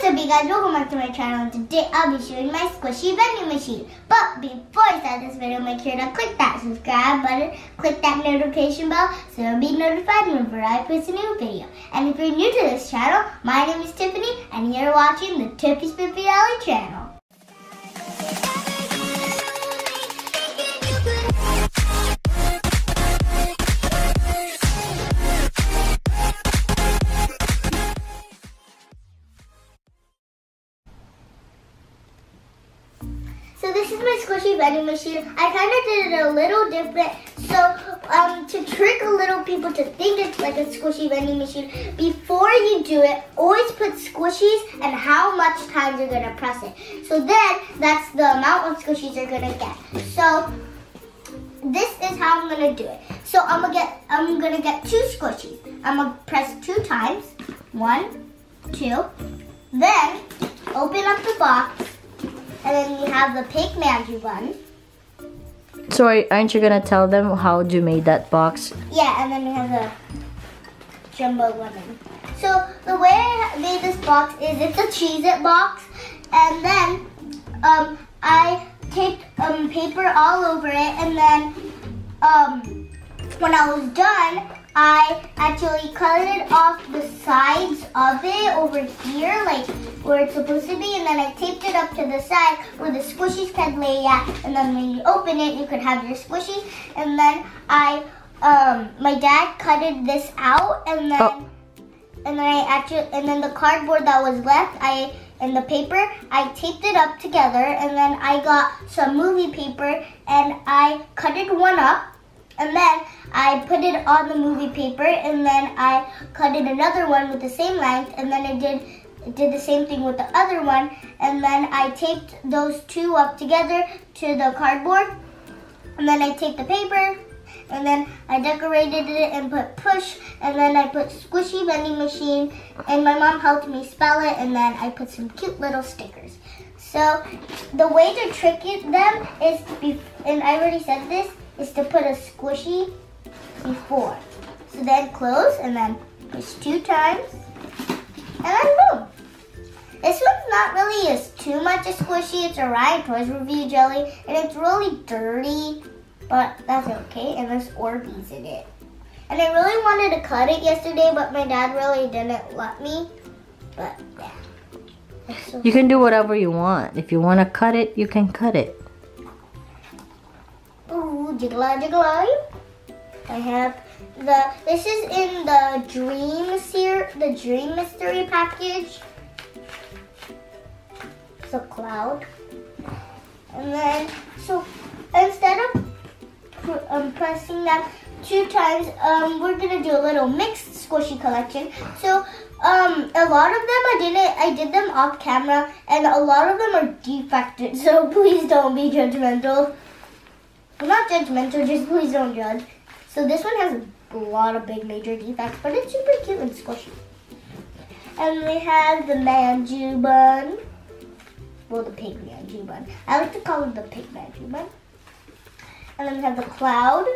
What's up guys, welcome back to my channel and today I'll be showing my squishy vending machine. But before I start this video, make sure to click that subscribe button, click that notification bell so you'll be notified whenever I post a new video. And if you're new to this channel, my name is Tiffany and you're watching the Tiffy Spiffy LA channel. Kind of did it a little different. So um, to trick a little people to think it's like a squishy vending machine, before you do it, always put squishies and how much time you're to press it. So then that's the amount of squishies you're to get. So this is how I'm to do it. So I'm to get I'm to get two squishies. I'm to press two times. One, two. Then open up the box and then you have the pink Manju bun. So are, aren't you gonna tell them how you made that box? Yeah, and then we have the jumbo lemon. So the way I made this box is it's a Cheez-It box, and then um, I taped um, paper all over it, and then um, when I was done, I actually cut it off the sides of it over here, like where it's supposed to be, and then I taped it up to the side where the squishies can lay at, and then when you open it, you could have your squishies, and then I, um, my dad cutted this out, and then, Oh. and then I actually, and then the cardboard that was left, I, and the paper, I taped it up together, and then I got some movie paper, and I cut it one up, and then I put it on the movie paper and then I cut it another one with the same length and then I did did the same thing with the other one and then I taped those two up together to the cardboard and then I taped the paper and then I decorated it and put push and then I put squishy vending machine and my mom helped me spell it and then I put some cute little stickers. So the way to trick them is, be- and I already said this, is to put a squishy before. So then close and then push two times and then. This one's not really as too much a squishy. It's a Ryan Toys review jelly and it's really dirty, but that's okay. And there's Orbeez in it. And I really wanted to cut it yesterday, but my dad really didn't let me. But yeah. So You can do whatever you want. If you want to cut it, you can cut it. Ooh, jiggly jiggly. I have the, this is in the Dream Seer, the Dream Mystery package. A cloud. And then, so instead of um, pressing them two times, um, we're gonna do a little mixed squishy collection. So, um, a lot of them I didn't, I did them off camera, and a lot of them are defected. So please don't be judgmental. I'm not judgmental, just please don't judge. So this one has a lot of big major defects, but it's super cute and squishy. And we have the manju bun. Well, the pig manju bun. I like to call it the pig manju bun. And then we have the cloud.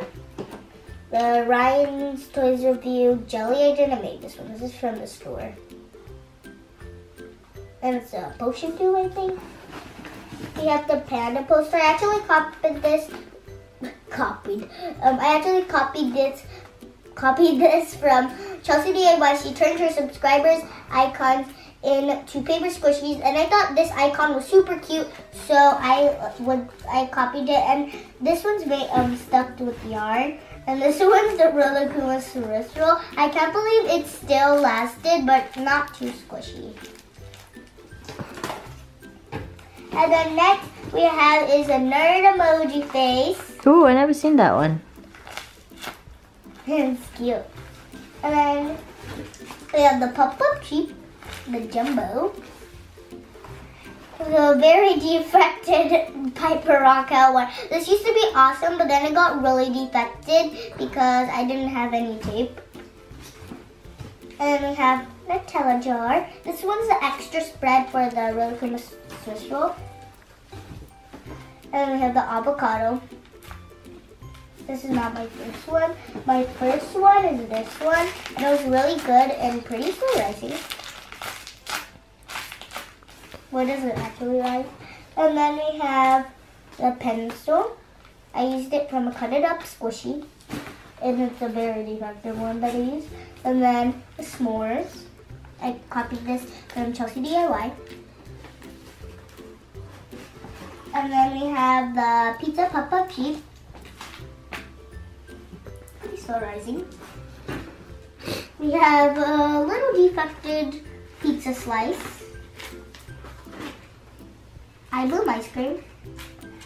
The Ryan's Toys Review jelly. I didn't make this one. This is from the store. And it's a potion too, I think. We have the panda poster. I actually copied this copied. Um, I actually copied this copied this from Chelsea DIY. She turned her subscribers icons into paper squishies, and I thought this icon was super cute, so I uh, would I copied it. And this one's made um stuck with yarn, and this one's the Rilakkuma's Swiss roll. I can't believe it still lasted, but not too squishy. And then next we have is a nerd emoji face. Ooh, I never seen that one. it's cute. And then we have the pop-up sheep, the jumbo. The very defected Piper Rockout one. This used to be awesome, but then it got really defected because I didn't have any tape. And then we have Nutella jar. This one's the extra spread for the really cool Swiss roll. And then we have the avocado. This is not my first one. My first one is this one. And it was really good and pretty slow rising. What is it actually like? And then we have the pencil. I used it from a cut it up squishy. And it's a very defective one that I used. And then the s'mores. I copied this from Chelsea DIY. And then we have the Pizza Papa Peep. It's still rising. We have a little defected pizza slice. I love ice cream.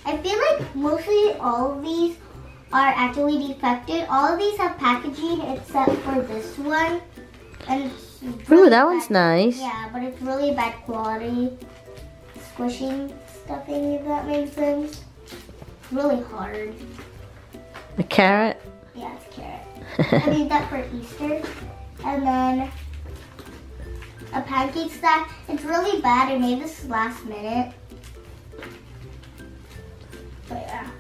I feel like mostly all of these are actually defected. All of these have packaging except for this one. And Ooh, that one's nice. Yeah, but it's really bad quality squishing stuffing, if that makes sense. Really hard. A carrot. Yeah, it's carrot. I made that for Easter. And then a pancake stack. It's really bad. I made this last minute. But yeah.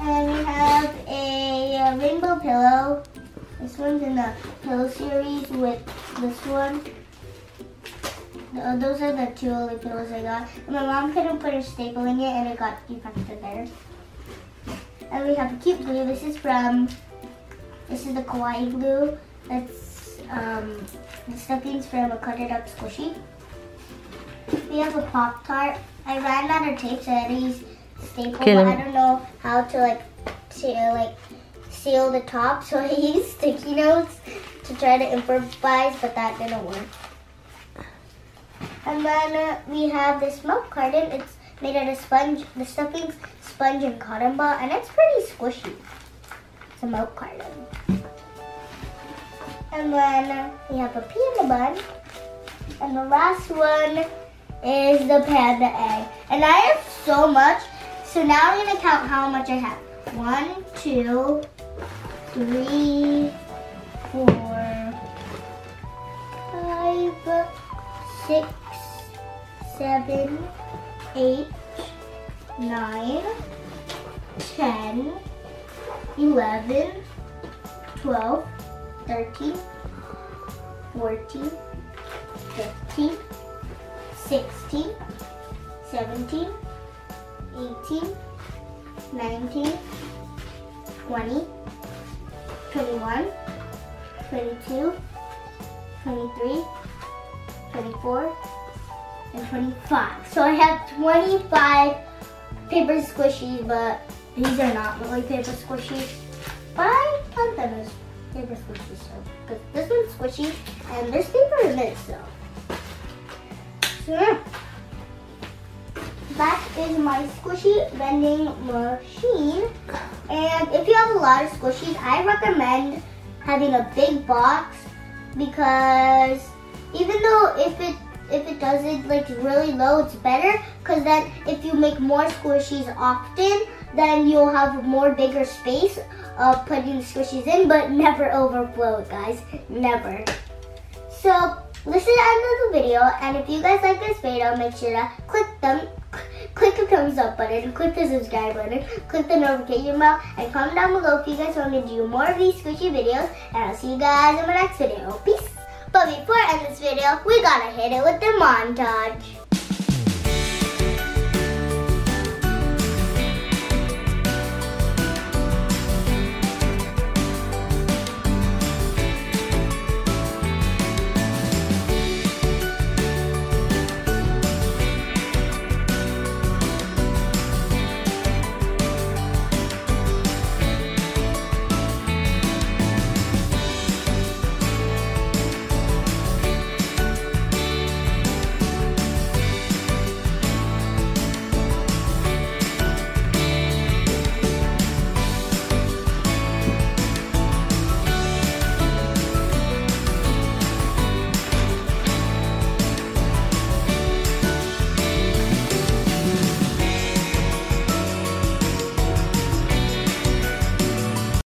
And we have a rainbow pillow. This one's in the pillow series with this one. Those are the two only pillows I got. And my mom couldn't put a staple in it and it got defected there. And we have a cute glue. This is from, this is the kawaii glue. That's, um, the stuffing's from a cut it up squishy. We have a Pop Tart. I ran out of tape so I had to use staple, Okay, but I don't know how to like, seal, like, seal the top. So I used sticky notes to try to improvise, but that didn't work. And then uh, we have this milk carton. It's made out of sponge, the stuffing's sponge and cotton ball, and it's pretty squishy. It's a milk carton. And then uh, we have a pea in the bun. And the last one is the panda egg. And I have so much. So now I'm gonna count how much I have. One, two, three, four, five, six, seven, eight, nine, ten, eleven, twelve, thirteen, fourteen, fifteen, sixteen, seventeen, eighteen, nineteen, twenty, twenty-one, twenty-two, twenty-three. 24, and 25. So I have 25 paper squishies, but these are not really paper squishies. But I count them as paper squishies, so because this one's squishy and there's paper in it, so. Mm. That is my squishy vending machine. And if you have a lot of squishies, I recommend having a big box because even though if it if it doesn't like really low, it's better because then if you make more squishies often, then you'll have more bigger space of putting squishies in, but never overflow it, guys. Never. So this is the end of the video, and if you guys like this video, make sure to click them, click the thumbs up button, click the subscribe button, click the notification bell, and comment down below if you guys want me to do more of these squishy videos, and I'll see you guys in my next video. Peace! But before I end this video, we gotta hit it with the montage.